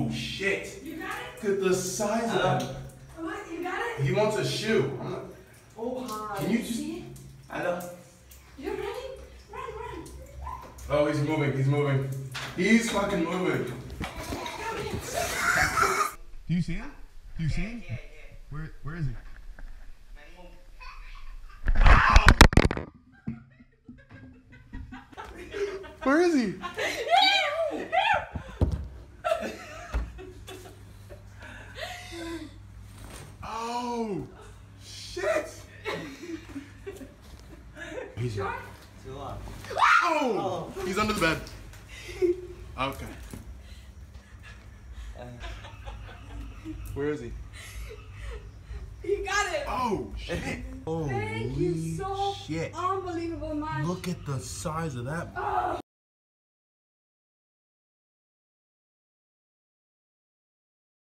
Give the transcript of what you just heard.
Oh shit! You got it? Look at the size of that. What? You got it? He wants a shoe. I'm not- Oh, hi. Can you just- see it? Hello. You ready? Run, run. Oh, he's moving. He's moving. He's fucking moving. Do you see him? Do you see him? Yeah, yeah. Where Where is he? Where is he? Oh, shit! He's Sure? Oh, he's under the bed. Okay. Where is he? You got it. Oh shit! Thank you so shit! unbelievable much. Look at the size of that. Oh,